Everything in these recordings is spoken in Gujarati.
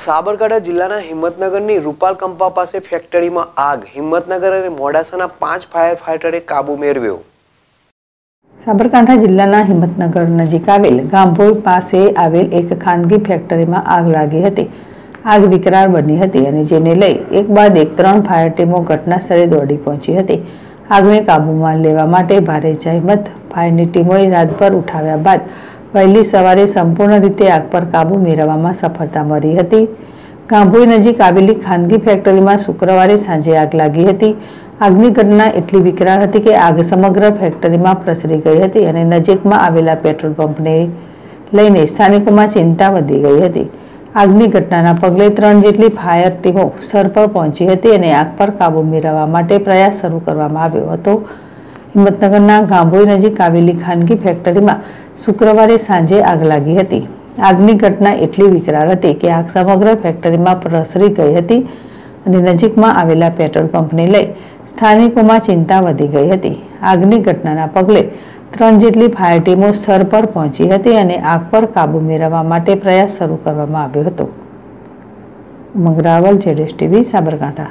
સાબરકાંઠા જિલ્લાના હિંમતનગરની રૂપાલ કંપા પાસે ફેક્ટરીમાં આગ. હિંમતનગર અને મોડાસાના પાંચ ફાયર ફાઈટરે કાબુ મેળવ્યો. સાબરકાંઠા જિલ્લાના હિંમતનગર નજીક આવેલ ગાંભોઈ પાસે આવેલ એક ખાનગી ફેક્ટરીમાં આગ લાગી હતી. આગ વિકરાળ બની હતી અને જેને લઈ એક બાદ એક ત્રણ ફાયર ટીમો ઘટના સ્થળે દોડી પહોંચી હતી. આગને કાબૂમાં લેવા માટે ભારે જહેમત ફાયરની ટીમોએ રાતભર ઉઠાવ્યા બાદ વહેલી સવારે સંપૂર્ણ રીતે આગ પર કાબૂ મેળવવામાં સફળતા મળી હતી. ગાંભોઈ નજીક આવેલી ખાનગી ફેક્ટરીમાં શુક્રવારે સાંજે આગ લાગી હતી. આગની ઘટના એટલી વિકરાળ હતી કે આગ સમગ્ર ફેક્ટરીમાં પ્રસરી ગઈ હતી અને નજીકમાં આવેલા પેટ્રોલ પંપને લઈને સ્થાનિકોમાં ચિંતા વધી ગઈ હતી. આગની ઘટનાના પગલે ત્રણ જેટલી ફાયર ટીમો સ્થળ પર પહોંચી હતી અને આગ પર કાબુ મેળવવા માટે પ્રયાસ શરૂ કરવામાં આવ્યો હતો. હિંમતનગરના ગાંભોઈ નજીક આવેલી ખાનગી ફેક્ટરીમાં શુક્રવારે સાંજે આગ લાગી હતી. આગની ઘટના એટલી વિકરાળ હતી કે આગ સમગ્ર ફેક્ટરીમાં પ્રસરી ગઈ હતી અને નજીકમાં આવેલા પેટ્રોલ પંપને લઈ સ્થાનિકોમાં ચિંતા વધી ગઈ હતી. આગની ઘટનાના પગલે ત્રણ જેટલી ફાયર ટીમો સ્થળ પર પહોંચી હતી અને આગ પર કાબુ મેળવવા માટે પ્રયાસ શરૂ કરવામાં આવ્યો હતો. મંગરાવલ, જેડેશ ટીવી, સાબરકાંઠા.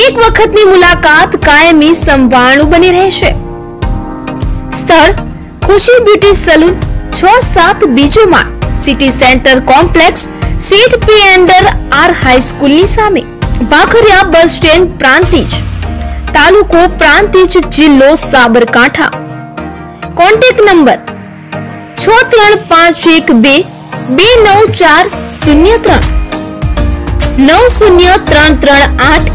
એક વખતની મુલાકાત કાયમી સંભાળનું બની રહેશે. સ્થળ, ખુશી બ્યુટી સલૂન, છ સાત બીજો સિટી સેન્ટર કોમ્પ્લેક્સ, સીટ પી એન્ડર આર હાઈસ્કૂલની સામે, ભાખરિયા બસ સ્ટેન્ડ પ્રાંતિજ, તાલુકો પ્રાંતિજ જિલ્લો સાબરકાંઠા. કોન્ટેક્ટ નંબર છ ત્રણ પાંચ એક બે બે નવ ચાર શૂન્ય ત્રણ, નવ શૂન્ય ત્રણ ત્રણ આઠ